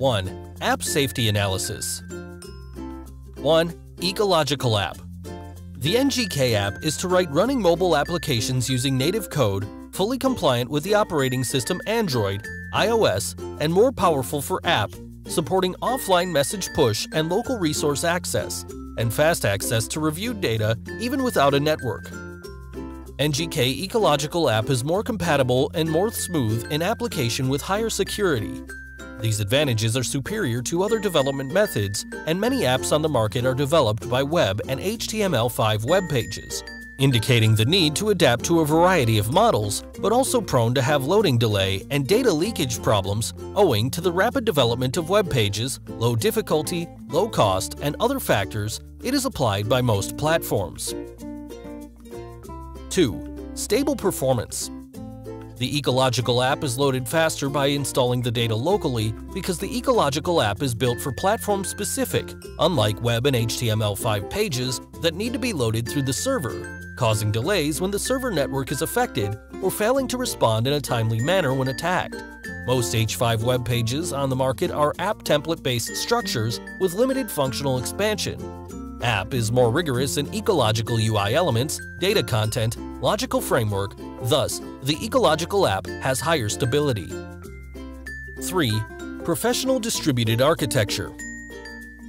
1. App Safety Analysis 1. Ecological App The NGK app is to write running mobile applications using native code, fully compliant with the operating system Android, iOS, and more powerful for app, supporting offline message push and local resource access, and fast access to reviewed data even without a network. NGK Ecological app is more compatible and more smooth in application with higher security. These advantages are superior to other development methods, and many apps on the market are developed by web and HTML5 web pages, indicating the need to adapt to a variety of models, but also prone to have loading delay and data leakage problems owing to the rapid development of web pages, low difficulty, low cost, and other factors, it is applied by most platforms. 2. Stable performance the Ecological app is loaded faster by installing the data locally because the Ecological app is built for platform-specific, unlike web and HTML5 pages that need to be loaded through the server, causing delays when the server network is affected or failing to respond in a timely manner when attacked. Most H5 web pages on the market are app template-based structures with limited functional expansion, App is more rigorous in ecological UI elements, data content, logical framework, thus, the ecological app has higher stability. 3. Professional Distributed Architecture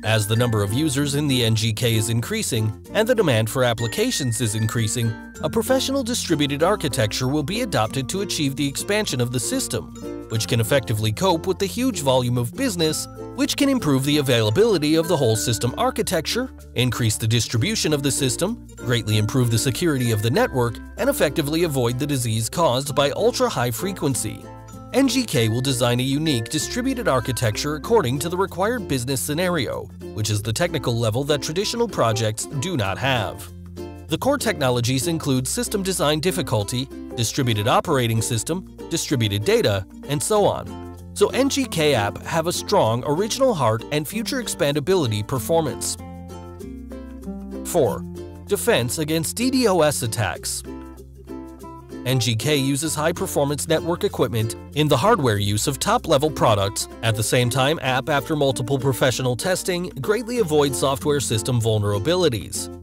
As the number of users in the NGK is increasing and the demand for applications is increasing, a professional distributed architecture will be adopted to achieve the expansion of the system, which can effectively cope with the huge volume of business which can improve the availability of the whole system architecture, increase the distribution of the system, greatly improve the security of the network, and effectively avoid the disease caused by ultra-high frequency. NGK will design a unique distributed architecture according to the required business scenario, which is the technical level that traditional projects do not have. The core technologies include system design difficulty, distributed operating system, distributed data, and so on so NGK app have a strong original heart and future expandability performance. 4. Defense against DDoS attacks NGK uses high-performance network equipment in the hardware use of top-level products. At the same time, app after multiple professional testing greatly avoids software system vulnerabilities.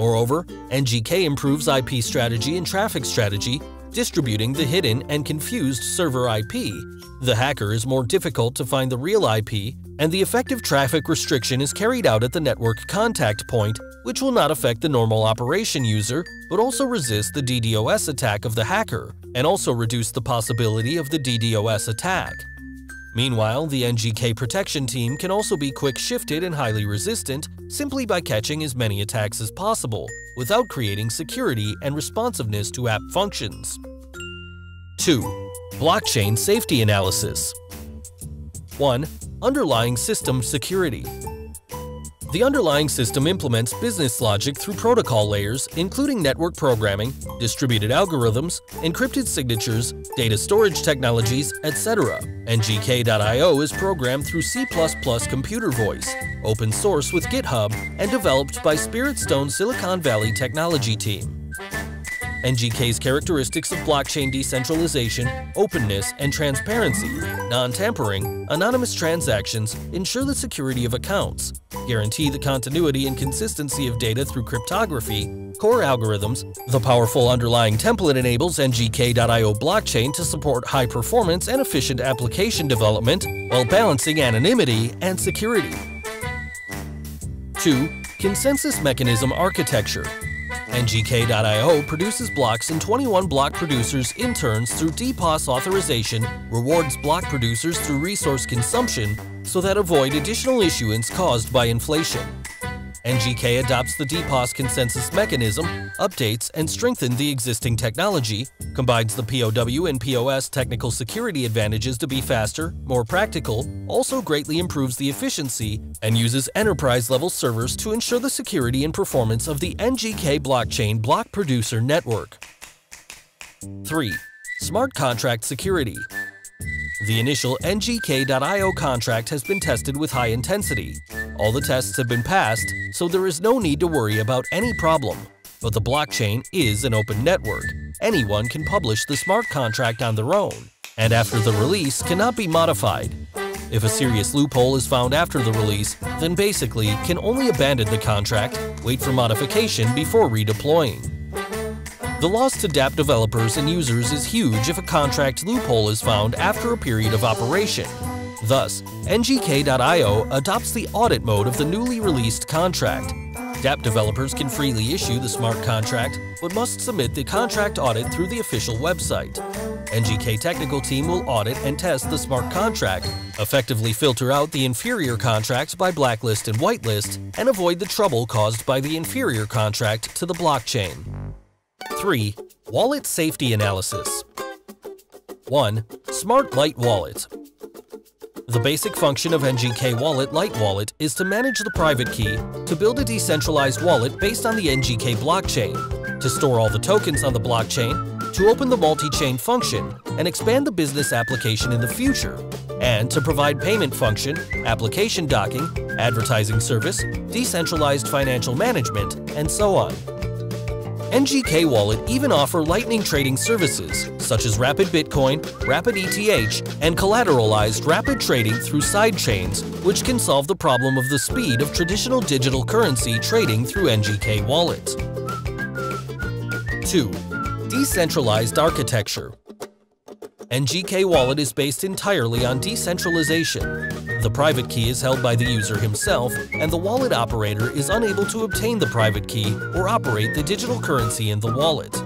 Moreover, NGK improves IP strategy and traffic strategy, distributing the hidden and confused server IP the hacker is more difficult to find the real IP, and the effective traffic restriction is carried out at the network contact point, which will not affect the normal operation user, but also resist the DDoS attack of the hacker, and also reduce the possibility of the DDoS attack. Meanwhile, the NGK protection team can also be quick-shifted and highly resistant simply by catching as many attacks as possible, without creating security and responsiveness to app functions. 2. Blockchain Safety Analysis 1. Underlying System Security The underlying system implements business logic through protocol layers, including network programming, distributed algorithms, encrypted signatures, data storage technologies, etc. NGK.io is programmed through C++ computer voice, open source with GitHub, and developed by Spirit Stone Silicon Valley technology team. NGK's characteristics of blockchain decentralization, openness, and transparency, non-tampering, anonymous transactions ensure the security of accounts, guarantee the continuity and consistency of data through cryptography, core algorithms, the powerful underlying template enables NGK.io blockchain to support high performance and efficient application development while balancing anonymity and security. 2. Consensus Mechanism Architecture NGK.io produces blocks and 21 block producers in turns through DPoS authorization, rewards block producers through resource consumption so that avoid additional issuance caused by inflation. NGK adopts the DPoS consensus mechanism, updates and strengthens the existing technology, combines the POW and POS technical security advantages to be faster, more practical, also greatly improves the efficiency, and uses enterprise-level servers to ensure the security and performance of the NGK blockchain block producer network. 3. Smart Contract Security the initial NGK.io contract has been tested with high intensity. All the tests have been passed, so there is no need to worry about any problem. But the blockchain is an open network. Anyone can publish the smart contract on their own, and after the release cannot be modified. If a serious loophole is found after the release, then basically can only abandon the contract, wait for modification before redeploying. The loss to dApp developers and users is huge if a contract loophole is found after a period of operation. Thus, NGK.io adopts the audit mode of the newly released contract. dApp developers can freely issue the smart contract, but must submit the contract audit through the official website. NGK technical team will audit and test the smart contract, effectively filter out the inferior contracts by blacklist and whitelist, and avoid the trouble caused by the inferior contract to the blockchain. 3. Wallet Safety Analysis 1. Smart Light Wallet the basic function of NGK Wallet Light Wallet is to manage the private key, to build a decentralized wallet based on the NGK blockchain, to store all the tokens on the blockchain, to open the multi-chain function and expand the business application in the future, and to provide payment function, application docking, advertising service, decentralized financial management, and so on. NGK Wallet even offer lightning trading services such as Rapid Bitcoin, Rapid ETH, and collateralized rapid trading through sidechains, which can solve the problem of the speed of traditional digital currency trading through NGK Wallet. 2. Decentralized Architecture NGK Wallet is based entirely on decentralization. The private key is held by the user himself, and the wallet operator is unable to obtain the private key or operate the digital currency in the wallet.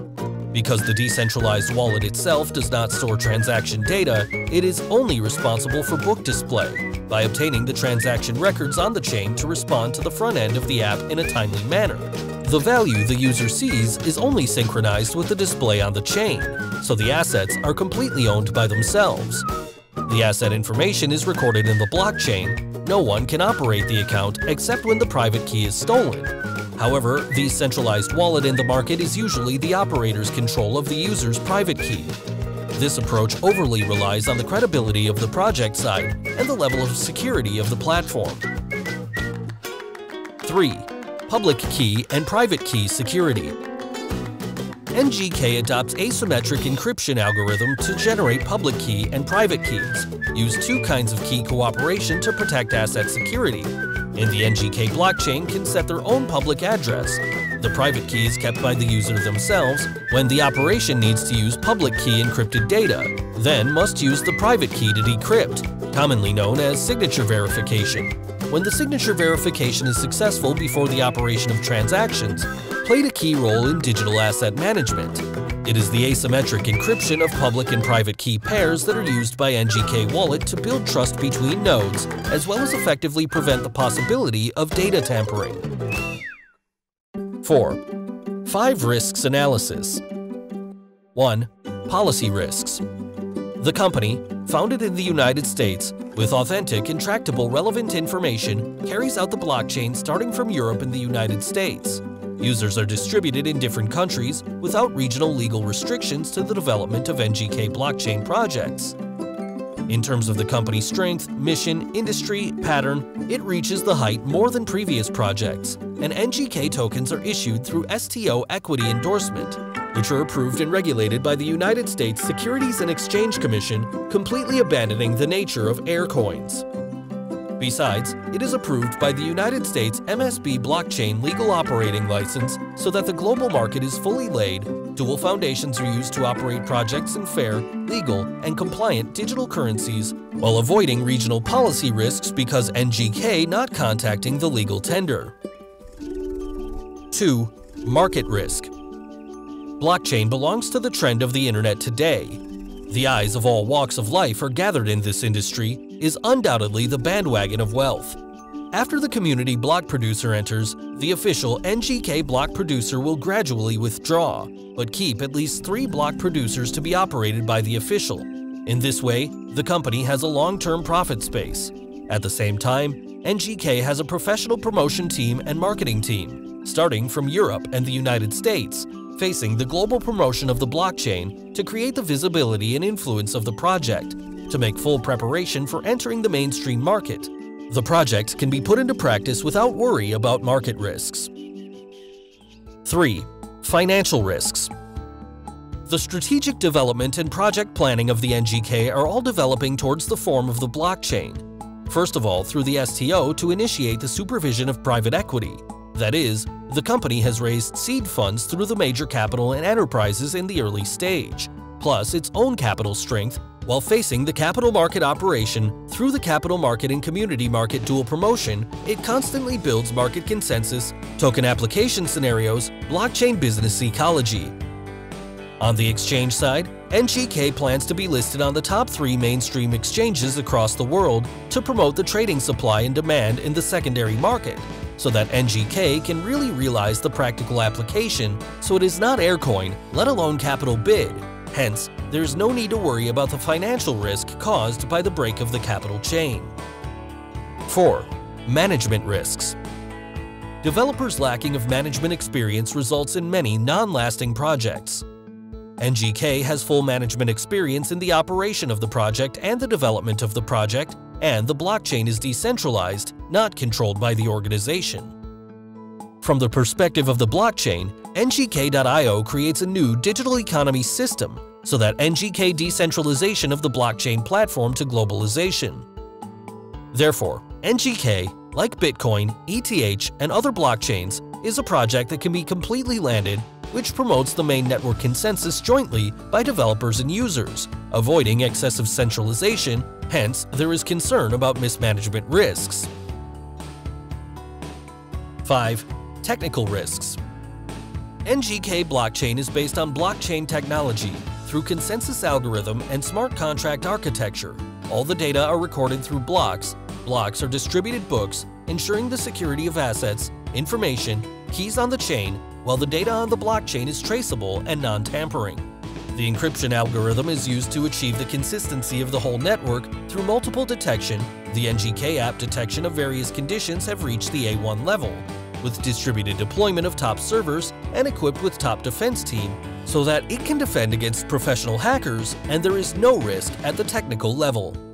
Because the decentralized wallet itself does not store transaction data, it is only responsible for book display, by obtaining the transaction records on the chain to respond to the front end of the app in a timely manner. The value the user sees is only synchronized with the display on the chain, so the assets are completely owned by themselves. The asset information is recorded in the blockchain. No one can operate the account except when the private key is stolen. However, the centralized wallet in the market is usually the operator's control of the user's private key. This approach overly relies on the credibility of the project side and the level of security of the platform. 3 public key and private key security. NGK adopts asymmetric encryption algorithm to generate public key and private keys, use two kinds of key cooperation to protect asset security, and the NGK blockchain can set their own public address. The private key is kept by the user themselves when the operation needs to use public key encrypted data, then must use the private key to decrypt, commonly known as signature verification when the signature verification is successful before the operation of transactions, played a key role in digital asset management. It is the asymmetric encryption of public and private key pairs that are used by NGK Wallet to build trust between nodes, as well as effectively prevent the possibility of data tampering. 4. 5 Risks Analysis 1. Policy Risks The company, founded in the United States, with authentic and tractable relevant information, carries out the blockchain starting from Europe and the United States. Users are distributed in different countries without regional legal restrictions to the development of NGK blockchain projects. In terms of the company's strength, mission, industry, pattern, it reaches the height more than previous projects, and NGK tokens are issued through STO equity endorsement, which are approved and regulated by the United States Securities and Exchange Commission, completely abandoning the nature of air coins. Besides, it is approved by the United States MSB Blockchain Legal Operating License so that the global market is fully laid, dual foundations are used to operate projects in fair, legal, and compliant digital currencies while avoiding regional policy risks because NGK not contacting the legal tender. 2. Market Risk Blockchain belongs to the trend of the internet today. The eyes of all walks of life are gathered in this industry is undoubtedly the bandwagon of wealth. After the community block producer enters, the official NGK block producer will gradually withdraw, but keep at least three block producers to be operated by the official. In this way, the company has a long-term profit space. At the same time, NGK has a professional promotion team and marketing team, starting from Europe and the United States, facing the global promotion of the blockchain to create the visibility and influence of the project, to make full preparation for entering the mainstream market. The project can be put into practice without worry about market risks. 3. Financial risks. The strategic development and project planning of the NGK are all developing towards the form of the blockchain. First of all, through the STO to initiate the supervision of private equity. That is, the company has raised seed funds through the major capital and enterprises in the early stage, plus its own capital strength while facing the capital market operation through the capital market and community market dual promotion, it constantly builds market consensus, token application scenarios, blockchain business ecology. On the exchange side, NGK plans to be listed on the top three mainstream exchanges across the world to promote the trading supply and demand in the secondary market, so that NGK can really realize the practical application so it is not Aircoin, let alone capital bid, Hence, there's no need to worry about the financial risk caused by the break of the capital chain. 4. Management risks. Developers lacking of management experience results in many non-lasting projects. NGK has full management experience in the operation of the project and the development of the project, and the blockchain is decentralized, not controlled by the organization. From the perspective of the blockchain, NGK.io creates a new digital economy system so that NGK decentralization of the blockchain platform to globalization. Therefore, NGK, like Bitcoin, ETH, and other blockchains, is a project that can be completely landed which promotes the main network consensus jointly by developers and users, avoiding excessive centralization, hence there is concern about mismanagement risks. 5. Technical risks. NGK blockchain is based on blockchain technology through consensus algorithm and smart contract architecture. All the data are recorded through blocks. Blocks are distributed books, ensuring the security of assets, information, keys on the chain, while the data on the blockchain is traceable and non-tampering. The encryption algorithm is used to achieve the consistency of the whole network through multiple detection. The NGK app detection of various conditions have reached the A1 level, with distributed deployment of top servers and equipped with top defense team so that it can defend against professional hackers and there is no risk at the technical level.